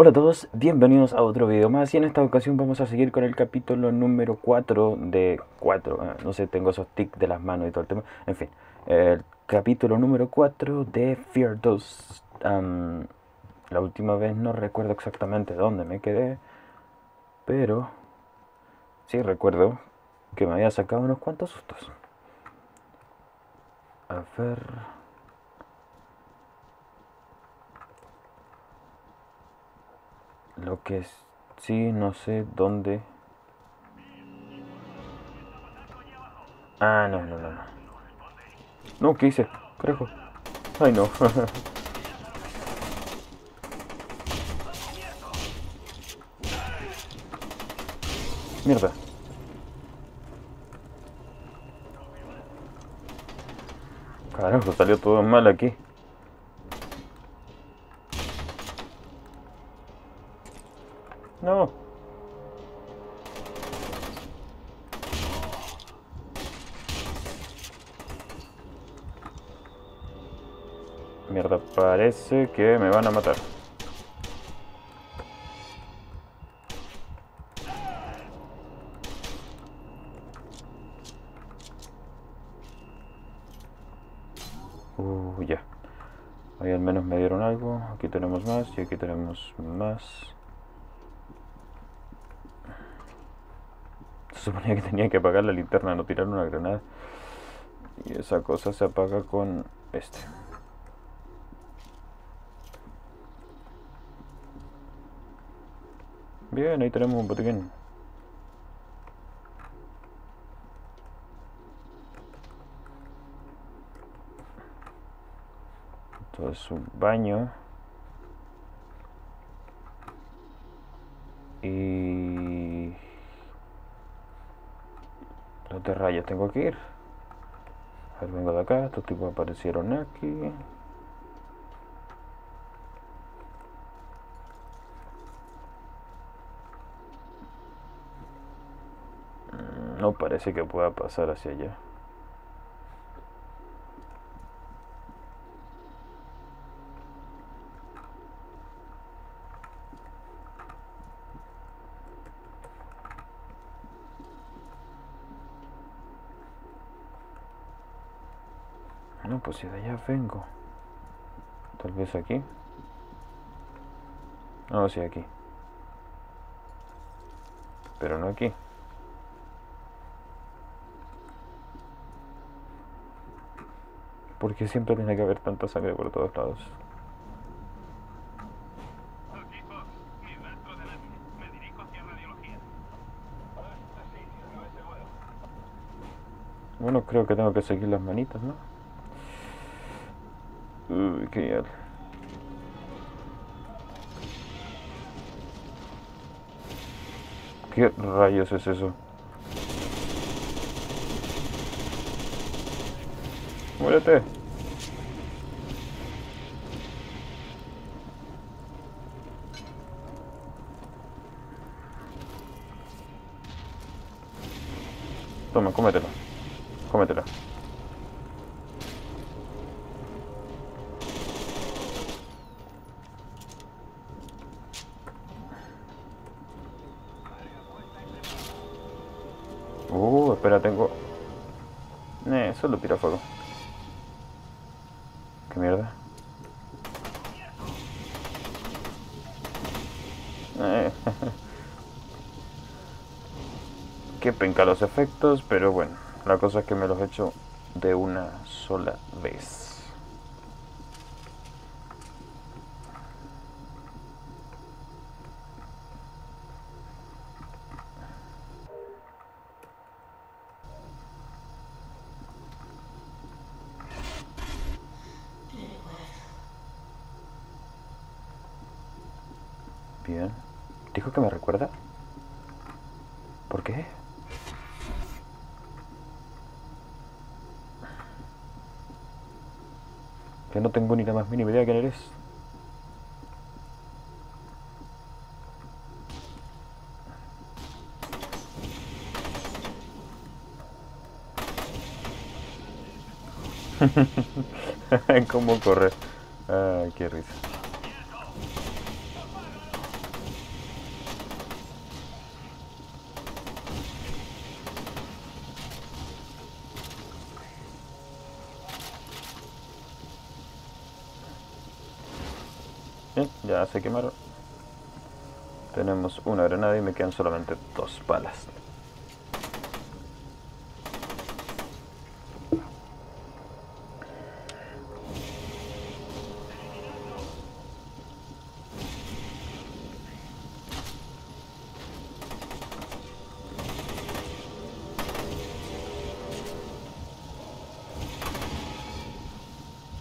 Hola a todos, bienvenidos a otro video más y en esta ocasión vamos a seguir con el capítulo número 4 de 4, ah, no sé, tengo esos tics de las manos y todo el tema, en fin, el capítulo número 4 de Fear 2. la última vez no recuerdo exactamente dónde me quedé, pero sí recuerdo que me había sacado unos cuantos sustos. A ver... Lo que sí no sé dónde. Ah, no, no, no. No, ¿qué hice? Creo. Ay, no. Mierda. Carajo, salió todo mal aquí. No. Mierda, parece que me van a matar. Uh, ya. Ahí al menos me dieron algo. Aquí tenemos más y aquí tenemos más. Suponía que tenía que apagar la linterna, no tirar una granada. Y esa cosa se apaga con este. Bien, ahí tenemos un botiquín. Esto es un baño. Y de rayos tengo que ir? A ver, vengo de acá, estos tipos aparecieron aquí. Mm, no parece que pueda pasar hacia allá. No, pues si de allá vengo. Tal vez aquí. No, sí, aquí. Pero no aquí. Porque siempre tiene que haber tanta sangre por todos lados. Bueno, creo que tengo que seguir las manitas, ¿no? Uy, qué ¿Qué rayos es eso? Muérete. Toma, cómetela. Cómetela. Solo fuego ¿Qué mierda? Eh. Qué penca los efectos, pero bueno, la cosa es que me los he hecho de una sola vez. Bien. ¿Dijo que me recuerda? ¿Por qué? Que no tengo ni la más mínima idea de quién eres. ¿Cómo corre? Ay, qué risa. Bien, ya se quemaron. Tenemos una granada y me quedan solamente dos balas.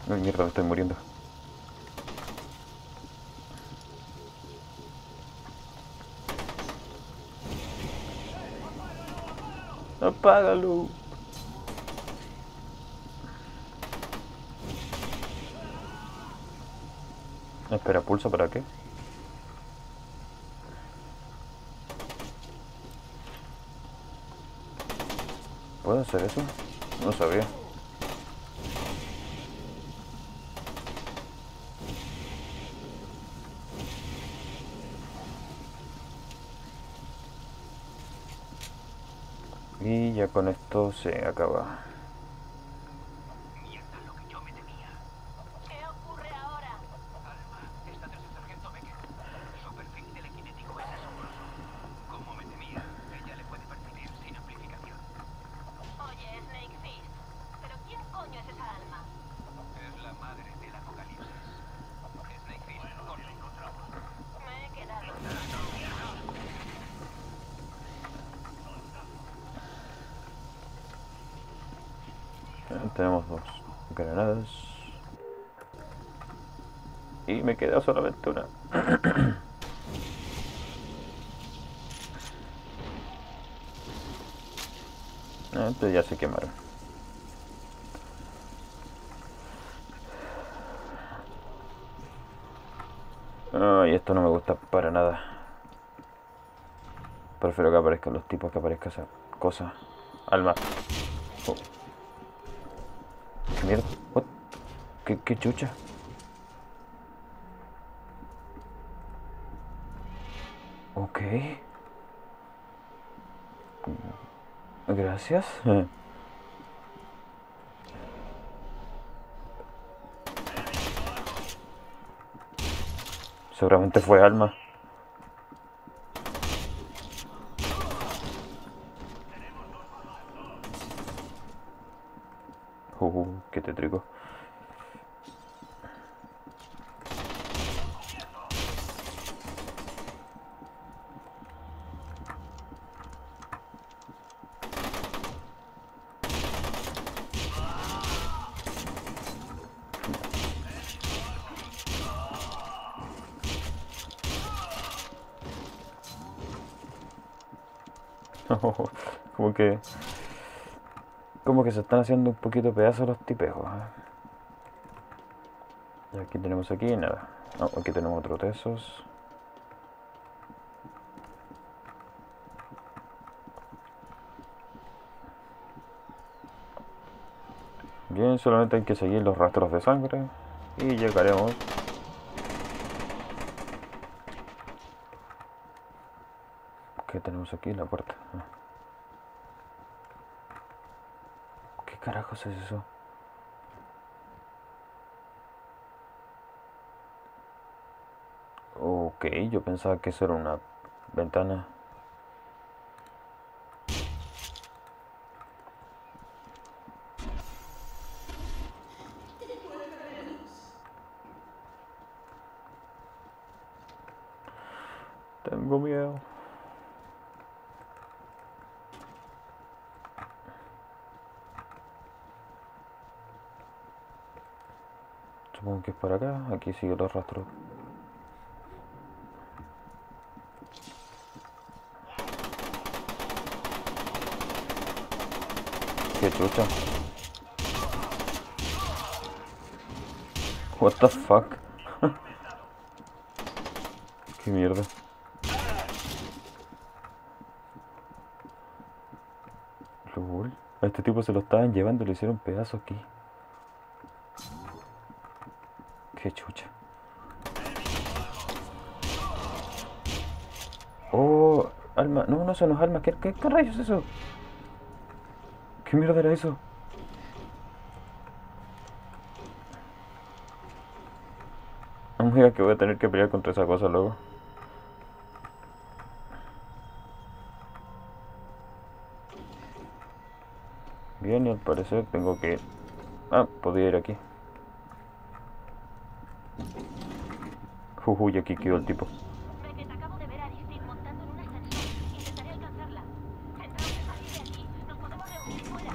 Ay, mierda, me estoy muriendo. Apágalo. Espera, pulso para qué? ¿Puedo hacer eso? No sabía. Y ya con esto se acaba. Mierda, lo que yo me temía. ¿Qué ocurre ahora? Alma, esta del sargento Becker. Su perfil telequinético es asombroso. Como me temía, ella le puede percibir sin amplificación. Oye, Snake Fist. ¿Pero quién coño es esa alma? Es la madre del apocalipsis. Snakefish, corre. Me he quedado. Eh, Tenemos dos granadas. Y me queda solamente una. Ah, Entonces ya se quemaron. Ay, esto no me gusta para nada. Prefiero que aparezcan los tipos que aparezca esa cosa. Alma. Oh. ¿Qué mierda? What? ¿Qué, qué chucha? Ok. Gracias. Seguramente fue Alma. Uh, qué tétrico. Como que... Como que se están haciendo un poquito pedazos los tipejos. ¿eh? Aquí tenemos aquí, nada. Aquí tenemos otro de esos. Bien, solamente hay que seguir los rastros de sangre y llegaremos. ¿Qué tenemos aquí? La puerta. Ah. ¿Qué carajos es eso? Ok, yo pensaba que eso era una ventana. Tengo miedo. Supongo que es para acá. Aquí sigue los rastros. Qué chucha. What the fuck? Qué mierda. Lol. A este tipo se lo estaban llevando y le hicieron pedazo aquí. Qué chucha. Oh, alma. No, no son los almas. ¿Qué, qué, rayos es eso? ¿Qué mierda era eso? No me que voy a tener que pelear contra esa cosa luego. Bien, y al parecer tengo que... Ah, podía ir aquí. Jujuy, aquí quedó el tipo. Beckett, acabo de ver a Aristide montando en un ascensor. Intentaré alcanzarla. Tendremos que salir de aquí. Nos podemos reunir fuera.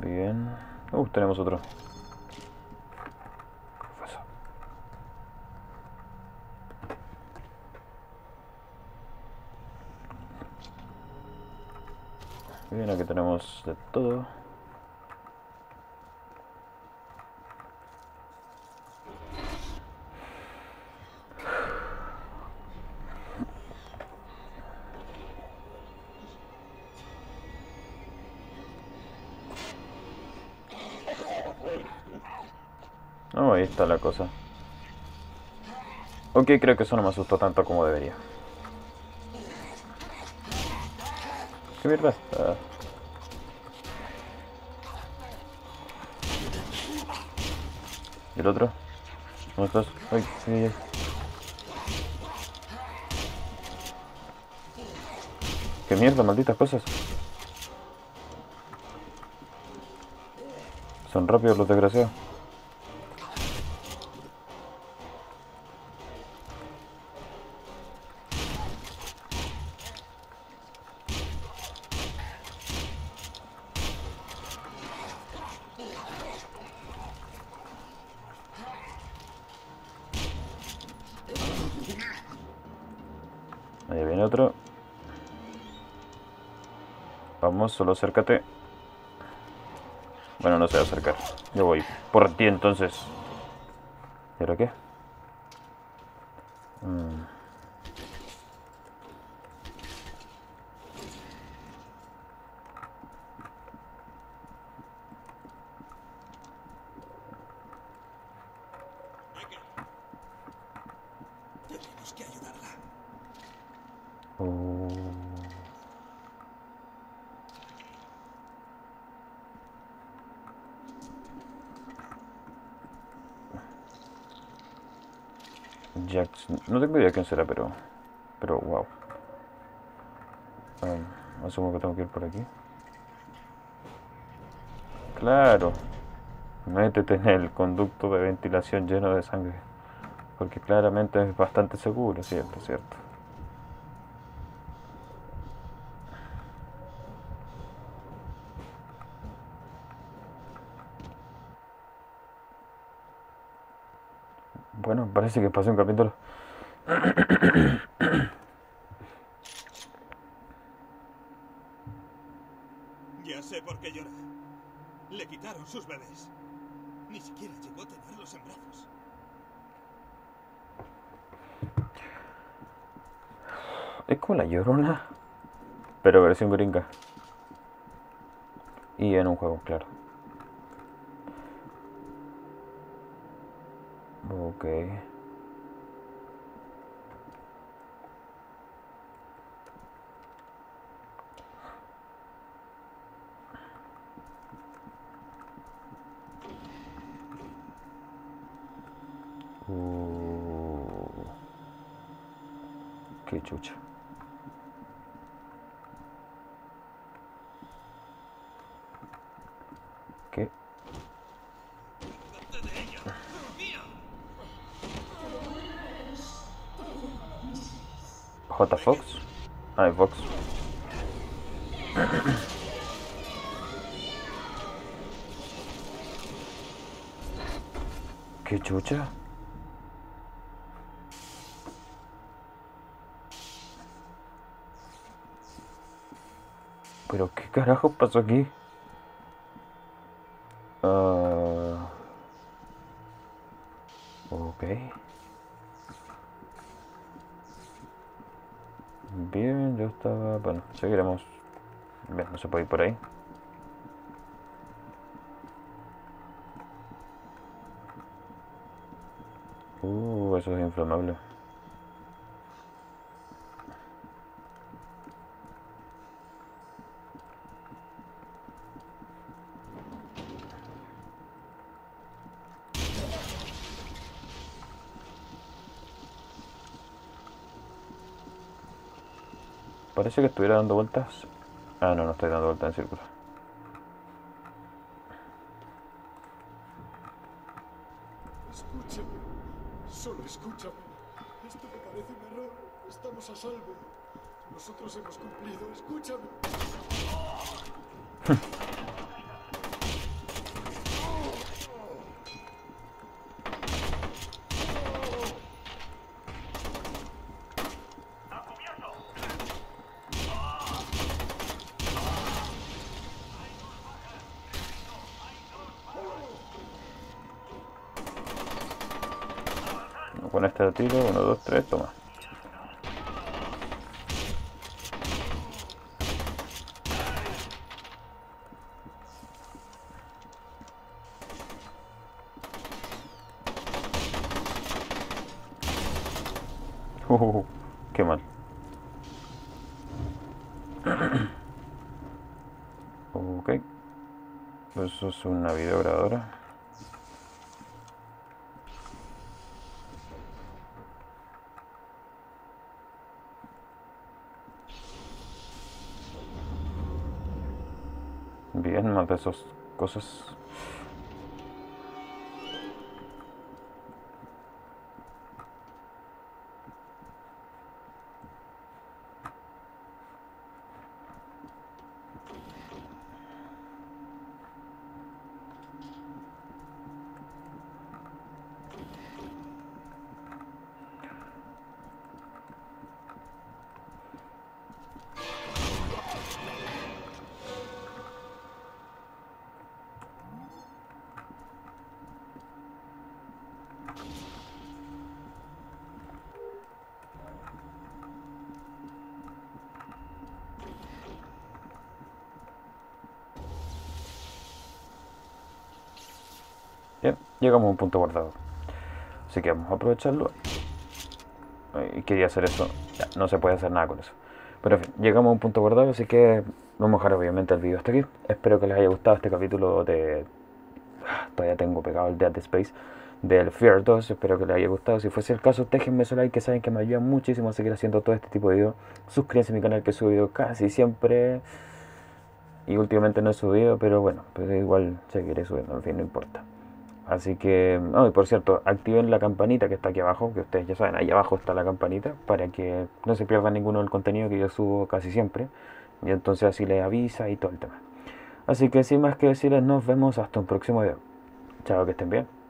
Bien. Uh, tenemos otro. Bien, aquí tenemos de todo. Oh, ahí está la cosa. Ok, creo que eso no me asustó tanto como debería. ¿Qué mierda? Ah. ¿Y el otro? ¿Dónde estás? Ay, ay. ¿Qué mierda, malditas cosas? Son rápidos los desgraciados. Otro. Vamos, solo acércate. Bueno, no se va a acercar. Yo voy por ti entonces. ¿Y ahora qué? Mm. No tengo idea quién será, pero. Pero wow. Um, asumo que tengo que ir por aquí. Claro. Métete en el conducto de ventilación lleno de sangre. Porque claramente es bastante seguro, cierto, cierto. Bueno, parece que pasó un capítulo. Ya sé por qué llora. Le quitaron sus bebés. Ni siquiera llegó a tenerlos en brazos. Es como la llorona. Pero versión gringa. Y en un juego, claro. Ok. Uh. Qué chucha. ¿Qué? ¡Date de ella! ¡Mía! J Fox? Ah, es Fox. ¿Qué chucha? ¿Pero qué carajo pasó aquí? Ah... Ok. Bien, yo estaba... Bueno, seguiremos. Bien, no se puede ir por ahí. Uh, eso es inflamable. Parece que estuviera dando vueltas. Ah, no, no estoy dando vueltas en círculo. Escúchame, solo escúchame. Esto me parece un error. Estamos a salvo. Nosotros hemos cumplido. Escúchame. Con este tiro, uno, dos, tres, toma. Uh, qué mal. ok. Eso es una videograbadora. Bien, más de esas cosas. Bien, llegamos a un punto guardado. Así que vamos a aprovecharlo. Y quería hacer eso. No se puede hacer nada con eso. Pero en fin, llegamos a un punto guardado, así que vamos a dejar obviamente el vídeo hasta aquí. Espero que les haya gustado este capítulo de... Ah, Todavía tengo pegado el Dead Space del Fear 2. Espero que les haya gustado. Si fuese el caso, déjenme su like, que saben que me ayuda muchísimo a seguir haciendo todo este tipo de videos. Suscríbanse a mi canal que he subido casi siempre. Y últimamente no he subido, pero bueno, pues igual seguiré subiendo, en fin, no importa. Así que, no, y por cierto, activen la campanita que está aquí abajo, que ustedes ya saben, ahí abajo está la campanita, para que no se pierdan ninguno del contenido que yo subo casi siempre. Y entonces así les avisa y todo el tema. Así que sin más que decirles, nos vemos hasta un próximo video. Chao, que estén bien.